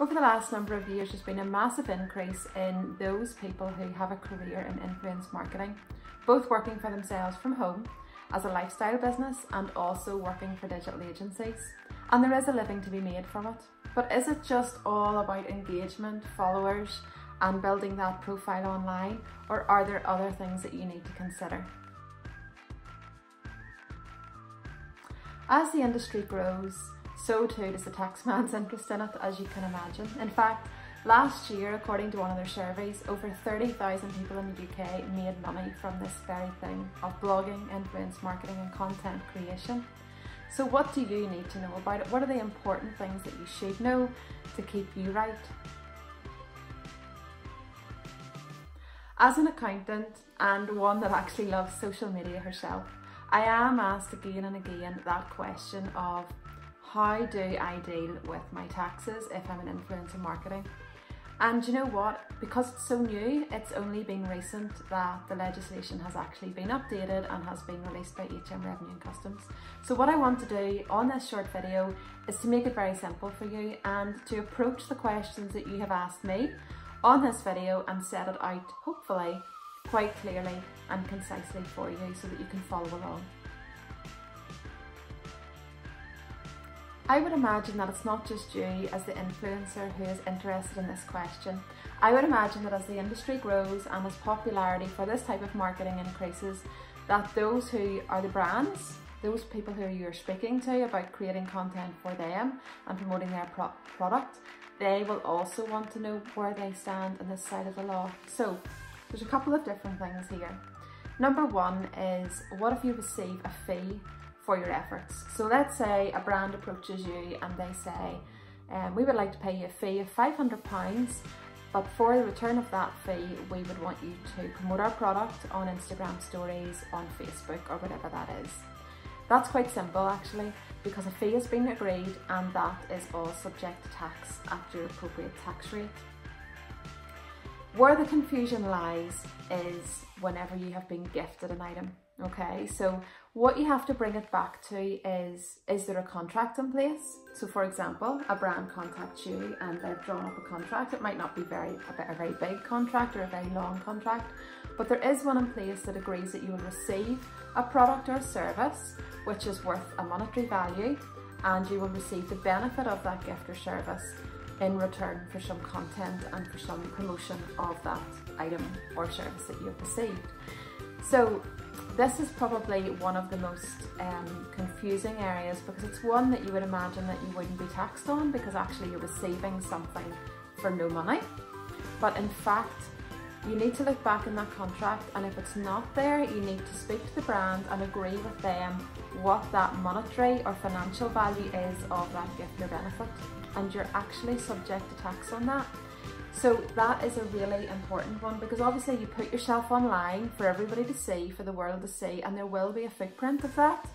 Over the last number of years, there's been a massive increase in those people who have a career in influence marketing, both working for themselves from home as a lifestyle business and also working for digital agencies. And there is a living to be made from it. But is it just all about engagement, followers, and building that profile online, or are there other things that you need to consider? As the industry grows, so too does the taxman's interest in it, as you can imagine. In fact, last year, according to one of their surveys, over 30,000 people in the UK made money from this very thing of blogging, influence marketing and content creation. So what do you need to know about it? What are the important things that you should know to keep you right? As an accountant and one that actually loves social media herself, I am asked again and again that question of how do I deal with my taxes if I'm an influencer marketing? And you know what? Because it's so new, it's only been recent that the legislation has actually been updated and has been released by HM Revenue and Customs. So what I want to do on this short video is to make it very simple for you and to approach the questions that you have asked me on this video and set it out, hopefully, quite clearly and concisely for you so that you can follow along. I would imagine that it's not just you as the influencer who is interested in this question. I would imagine that as the industry grows and as popularity for this type of marketing increases, that those who are the brands, those people who you're speaking to about creating content for them and promoting their pro product, they will also want to know where they stand on this side of the law. So there's a couple of different things here. Number one is what if you receive a fee for your efforts? So let's say a brand approaches you and they say, um, we would like to pay you a fee of £500 but for the return of that fee, we would want you to promote our product on Instagram stories, on Facebook, or whatever that is. That's quite simple actually because a fee has been agreed and that is all subject to tax at your appropriate tax rate. Where the confusion lies is whenever you have been gifted an item, okay? So what you have to bring it back to is, is there a contract in place? So for example, a brand contacts you and they've drawn up a contract. It might not be very a, very big contract or a very long contract, but there is one in place that agrees that you will receive a product or service which is worth a monetary value and you will receive the benefit of that gift or service in return for some content and for some promotion of that item or service that you have received. So this is probably one of the most um, confusing areas because it's one that you would imagine that you wouldn't be taxed on because actually you're receiving something for no money. But in fact, you need to look back in that contract and if it's not there, you need to speak to the brand and agree with them what that monetary or financial value is of that gift or benefit and you're actually subject to tax on that. So that is a really important one because obviously you put yourself online for everybody to see, for the world to see, and there will be a footprint of that.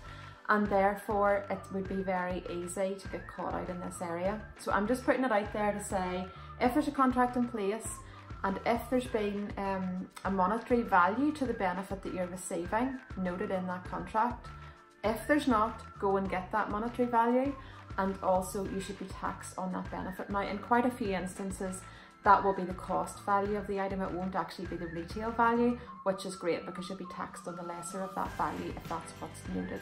And therefore it would be very easy to get caught out in this area. So I'm just putting it out there to say, if there's a contract in place, and if there's been um, a monetary value to the benefit that you're receiving noted in that contract, if there's not, go and get that monetary value and also you should be taxed on that benefit. Now in quite a few instances that will be the cost value of the item, it won't actually be the retail value, which is great because you'll be taxed on the lesser of that value if that's what's noted.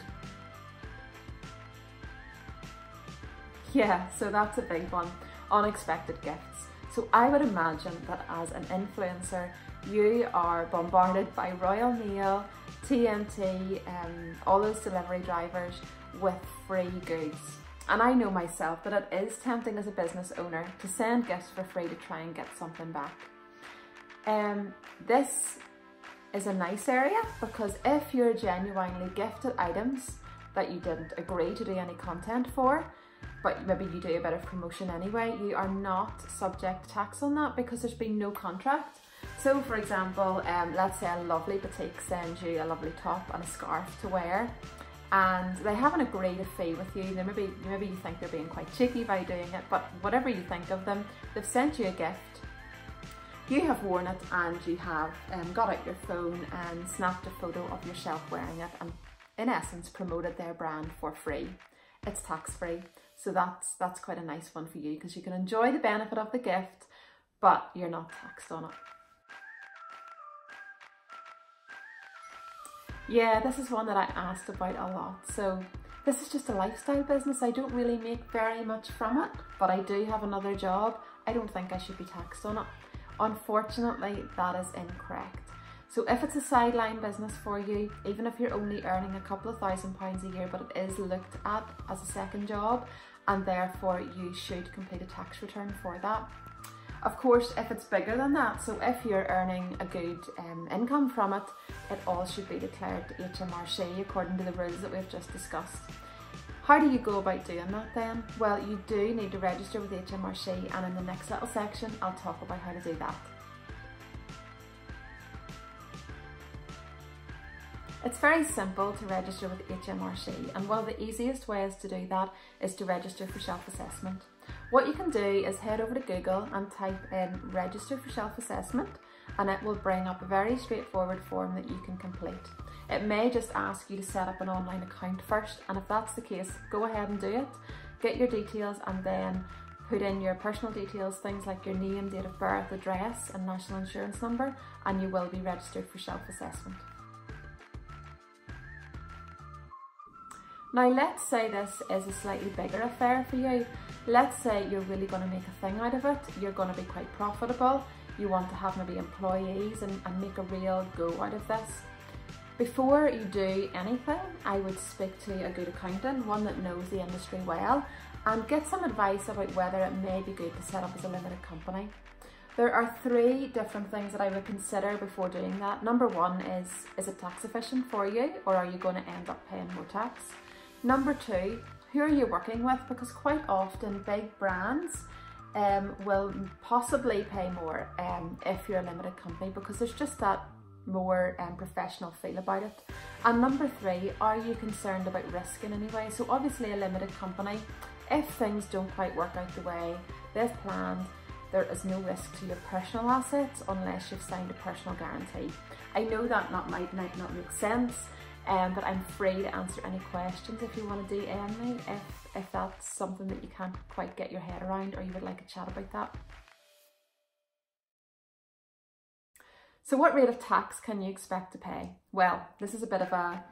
Yeah, so that's a big one, unexpected gifts. So I would imagine that as an influencer, you are bombarded by Royal Mail, TNT, um, all those delivery drivers with free goods and I know myself that it is tempting as a business owner to send gifts for free to try and get something back. Um, this is a nice area because if you're genuinely gifted items that you didn't agree to do any content for, but maybe you do a bit of promotion anyway, you are not subject to tax on that because there's been no contract. So for example, um, let's say a lovely boutique sends you a lovely top and a scarf to wear and they haven't agreed a fee with you. They maybe, maybe you think they're being quite cheeky by doing it, but whatever you think of them, they've sent you a gift. You have worn it and you have um, got out your phone and snapped a photo of yourself wearing it and in essence promoted their brand for free. It's tax free. So that's, that's quite a nice one for you because you can enjoy the benefit of the gift, but you're not taxed on it. Yeah, this is one that I asked about a lot. So this is just a lifestyle business. I don't really make very much from it, but I do have another job. I don't think I should be taxed on it. Unfortunately, that is incorrect. So if it's a sideline business for you, even if you're only earning a couple of thousand pounds a year, but it is looked at as a second job, and therefore you should complete a tax return for that. Of course, if it's bigger than that, so if you're earning a good um, income from it, it all should be declared to HMRC according to the rules that we've just discussed. How do you go about doing that then? Well, you do need to register with HMRC and in the next little section, I'll talk about how to do that. It's very simple to register with HMRC and one of the easiest ways to do that is to register for self-assessment. What you can do is head over to Google and type in register for self-assessment and it will bring up a very straightforward form that you can complete. It may just ask you to set up an online account first and if that's the case, go ahead and do it. Get your details and then put in your personal details, things like your name, date of birth, address and national insurance number and you will be registered for self-assessment. Now let's say this is a slightly bigger affair for you. Let's say you're really going to make a thing out of it, you're going to be quite profitable, you want to have maybe employees and, and make a real go out of this. Before you do anything, I would speak to a good accountant, one that knows the industry well, and get some advice about whether it may be good to set up as a limited company. There are three different things that I would consider before doing that. Number one is, is it tax efficient for you or are you going to end up paying more tax? Number two, who are you working with? Because quite often big brands um, will possibly pay more um, if you're a limited company because there's just that more um, professional feel about it. And number three, are you concerned about risk in any way? So obviously a limited company, if things don't quite work out the way they've planned, there is no risk to your personal assets unless you've signed a personal guarantee. I know that not might, might not make sense, um, but I'm free to answer any questions if you want to DM me if, if that's something that you can't quite get your head around or you would like a chat about that. So what rate of tax can you expect to pay? Well, this is a bit of a,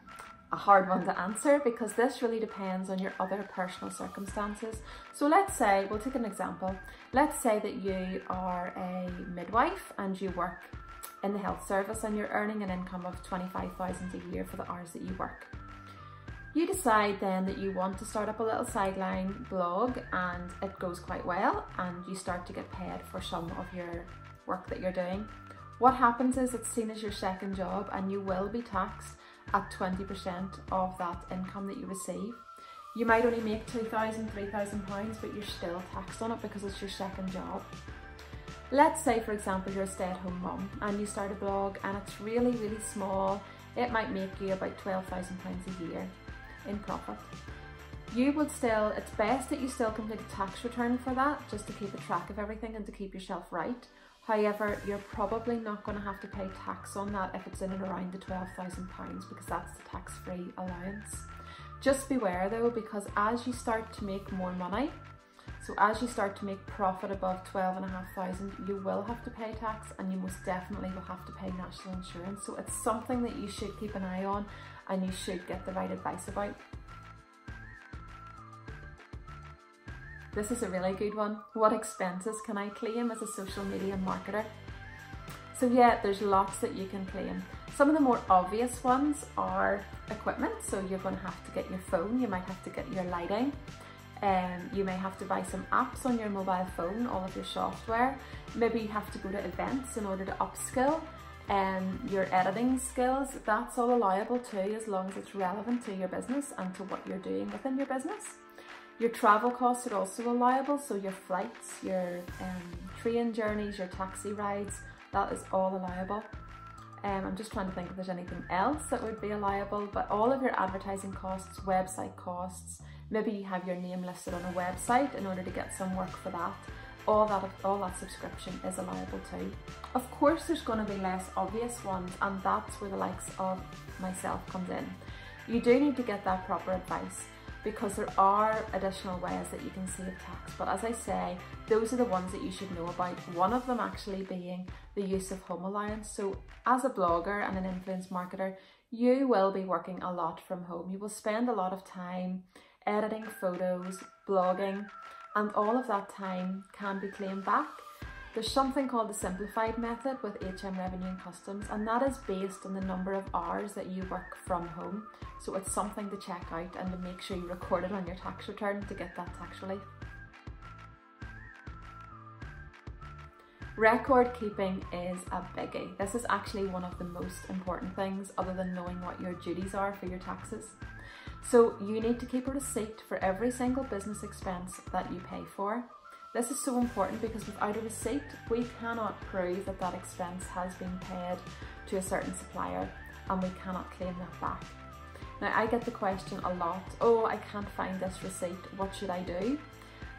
a hard one to answer because this really depends on your other personal circumstances. So let's say, we'll take an example. Let's say that you are a midwife and you work in the health service and you're earning an income of 25,000 a year for the hours that you work. You decide then that you want to start up a little sideline blog and it goes quite well and you start to get paid for some of your work that you're doing. What happens is it's seen as your second job and you will be taxed at 20% of that income that you receive. You might only make 2,000, 3,000 pounds, but you're still taxed on it because it's your second job. Let's say, for example, you're a stay-at-home mum and you start a blog and it's really, really small. It might make you about £12,000 a year in profit. You would still, it's best that you still complete a tax return for that just to keep a track of everything and to keep yourself right. However, you're probably not going to have to pay tax on that if it's in and around the £12,000 because that's the tax-free allowance. Just beware though, because as you start to make more money, so as you start to make profit above 12,500, you will have to pay tax and you most definitely will have to pay national insurance. So it's something that you should keep an eye on and you should get the right advice about. This is a really good one. What expenses can I claim as a social media marketer? So yeah, there's lots that you can claim. Some of the more obvious ones are equipment. So you're going to have to get your phone, you might have to get your lighting, um, you may have to buy some apps on your mobile phone, all of your software. Maybe you have to go to events in order to upskill um, your editing skills. That's all allowable too as long as it's relevant to your business and to what you're doing within your business. Your travel costs are also allowable, so your flights, your um, train journeys, your taxi rides, that is all allowable. Um, I'm just trying to think if there's anything else that would be allowable, but all of your advertising costs, website costs, Maybe you have your name listed on a website in order to get some work for that. All that, all that subscription is allowable too. Of course, there's going to be less obvious ones, and that's where the likes of myself comes in. You do need to get that proper advice. because there are additional ways that you can save tax. But as I say, those are the ones that you should know about. One of them actually being the use of home allowance. So as a blogger and an influence marketer, you will be working a lot from home. You will spend a lot of time editing photos, blogging, and all of that time can be claimed back. There's something called the simplified method with HM Revenue and Customs, and that is based on the number of hours that you work from home. So it's something to check out and to make sure you record it on your tax return to get that tax relief. Record keeping is a biggie. This is actually one of the most important things other than knowing what your duties are for your taxes. So you need to keep a receipt for every single business expense that you pay for. This is so important because without a receipt, we cannot prove that that expense has been paid to a certain supplier and we cannot claim that back. Now I get the question a lot, oh, I can't find this receipt, what should I do?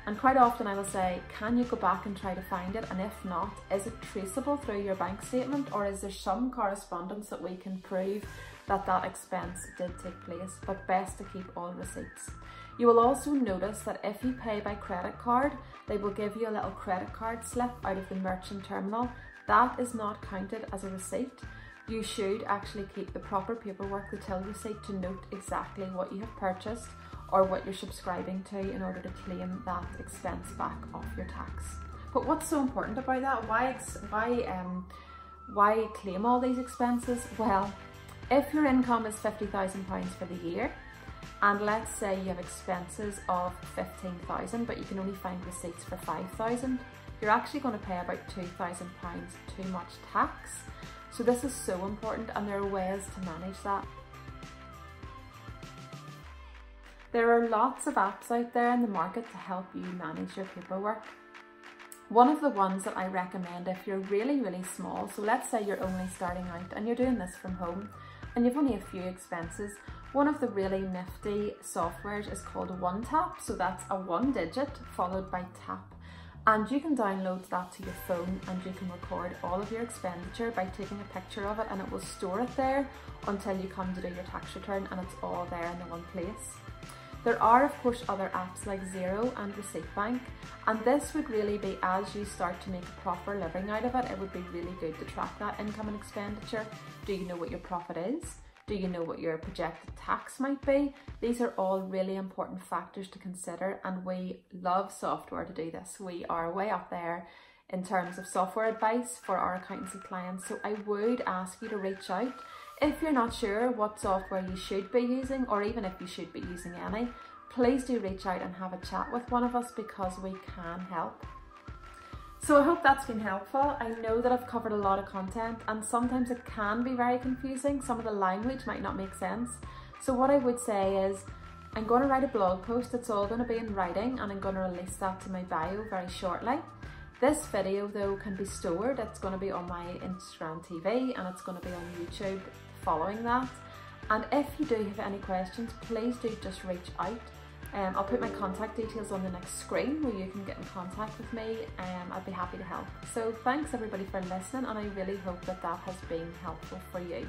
And quite often I will say, can you go back and try to find it? And if not, is it traceable through your bank statement or is there some correspondence that we can prove that that expense did take place? But best to keep all receipts. You will also notice that if you pay by credit card, they will give you a little credit card slip out of the merchant terminal. That is not counted as a receipt. You should actually keep the proper paperwork, the till receipt to note exactly what you have purchased or what you're subscribing to in order to claim that expense back off your tax. But what's so important about that? Why, why, um, why claim all these expenses? Well, if your income is £50,000 for the year, and let's say you have expenses of 15,000 but you can only find receipts for 5,000 you're actually going to pay about 2,000 pounds too much tax. So this is so important and there are ways to manage that. There are lots of apps out there in the market to help you manage your paperwork. One of the ones that I recommend if you're really, really small, so let's say you're only starting out and you're doing this from home and you've only a few expenses, one of the really nifty softwares is called 1tap. So that's a one digit followed by tap. And you can download that to your phone and you can record all of your expenditure by taking a picture of it and it will store it there until you come to do your tax return and it's all there in the one place. There are of course other apps like Xero and Receipt Bank and this would really be as you start to make a proper living out of it, it would be really good to track that income and expenditure. Do you know what your profit is? Do you know what your projected tax might be? These are all really important factors to consider and we love software to do this. We are way up there in terms of software advice for our accountancy clients. So I would ask you to reach out if you're not sure what software you should be using or even if you should be using any, please do reach out and have a chat with one of us because we can help. So I hope that's been helpful. I know that I've covered a lot of content and sometimes it can be very confusing. Some of the language might not make sense. So what I would say is I'm going to write a blog post. It's all going to be in writing and I'm going to release that to my bio very shortly. This video though can be stored. It's going to be on my Instagram TV and it's going to be on YouTube following that. And if you do have any questions, please do just reach out. Um, I'll put my contact details on the next screen where you can get in contact with me. Um, I'd be happy to help. So thanks everybody for listening and I really hope that that has been helpful for you.